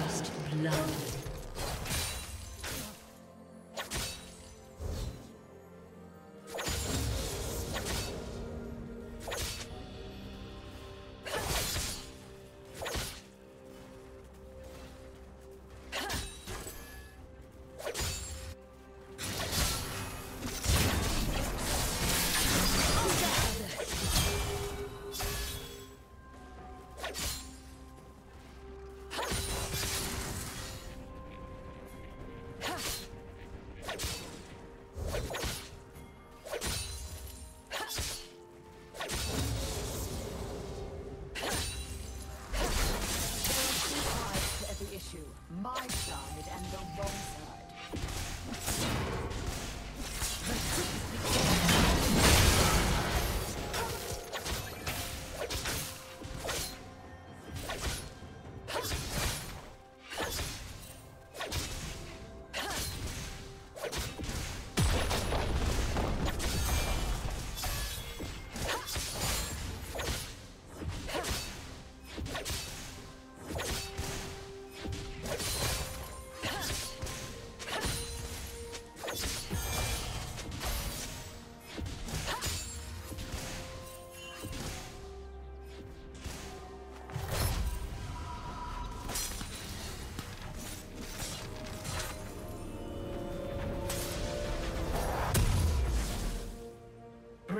First blood. you, my side and the wrong side.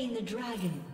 Slain the dragon.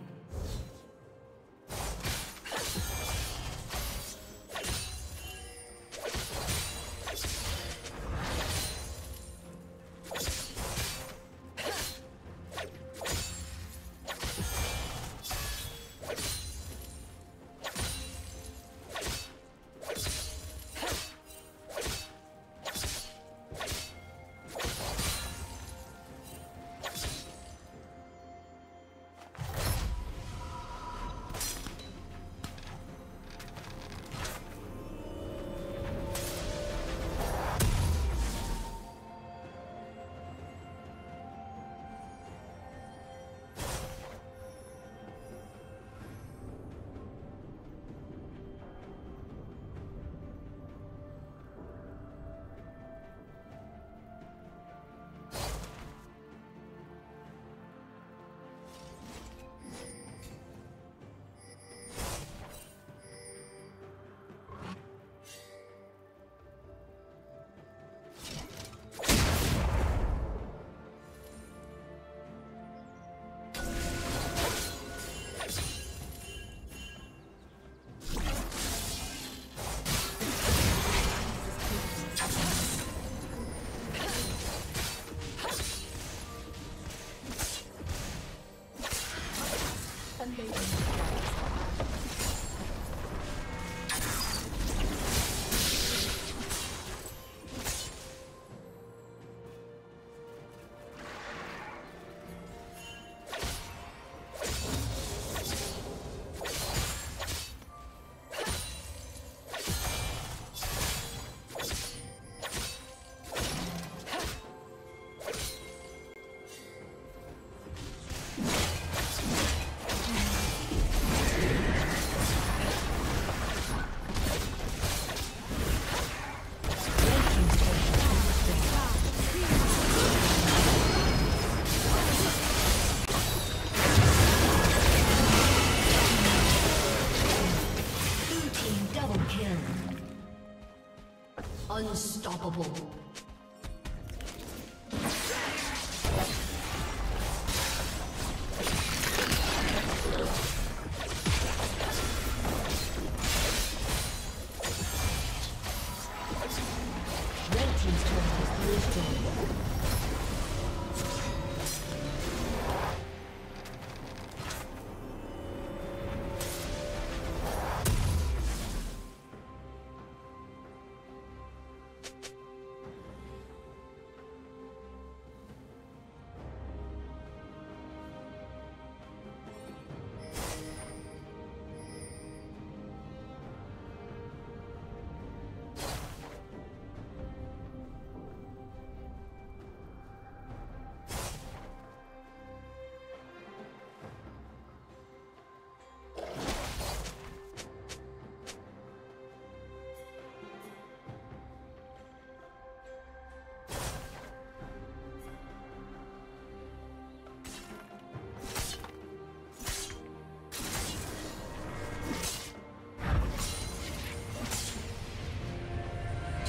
Unstoppable.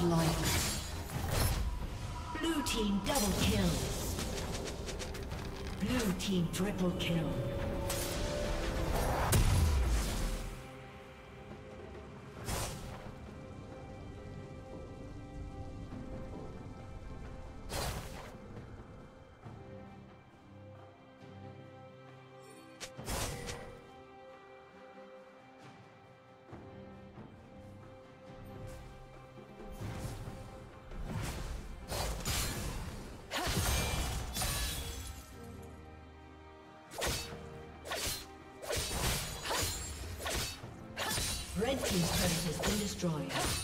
Godlike. Blue team double kill. Blue team triple kill. Destroyed.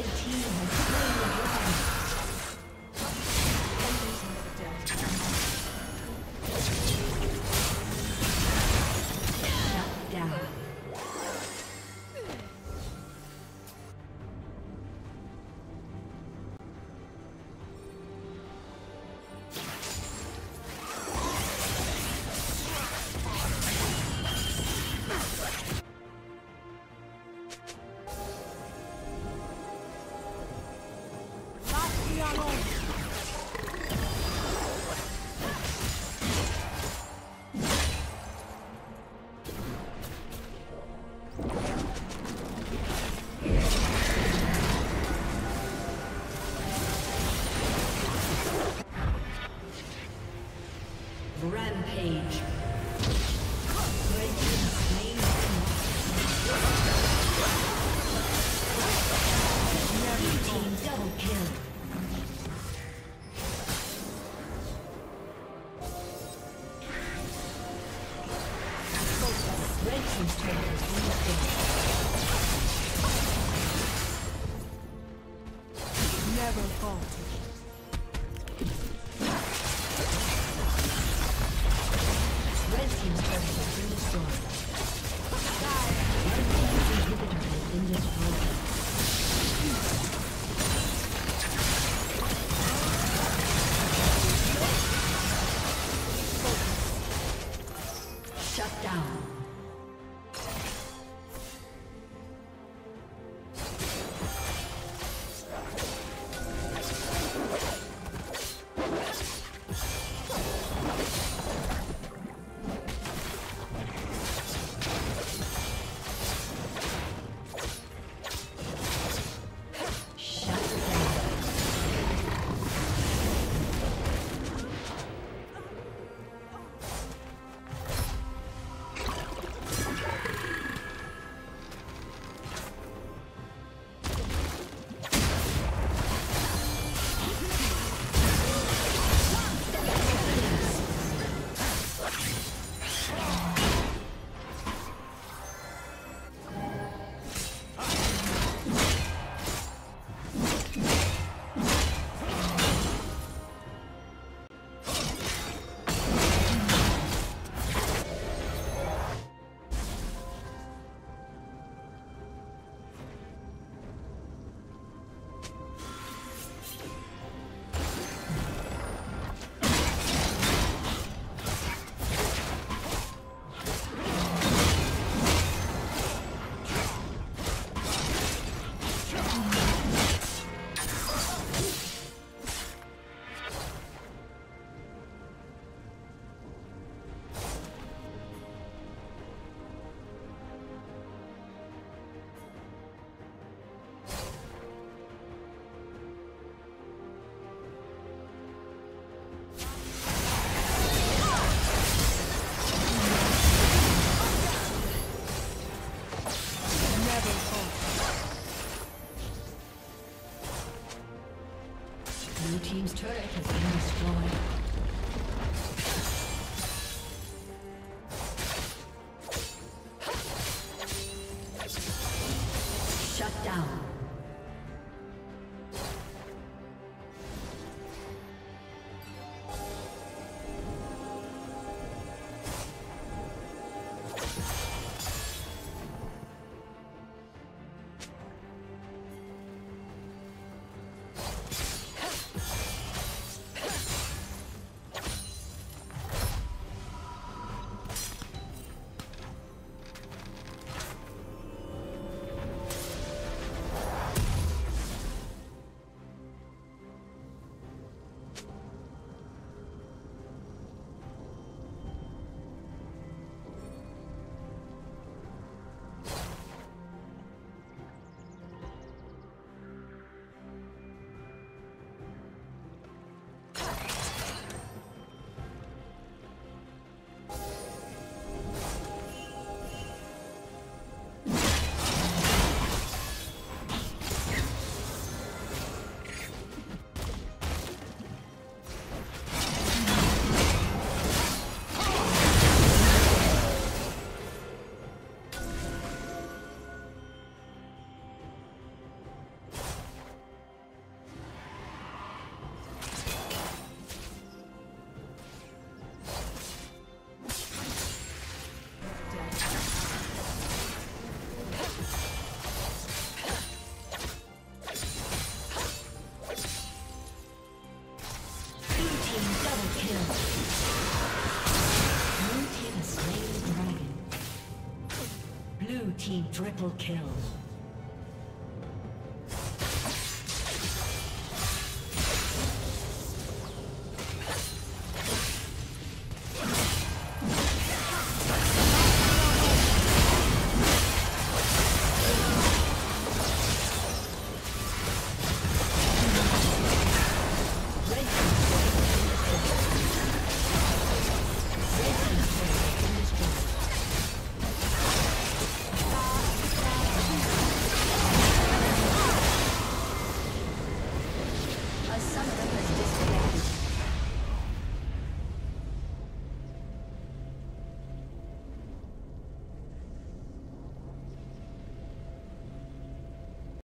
Red team Triple kill.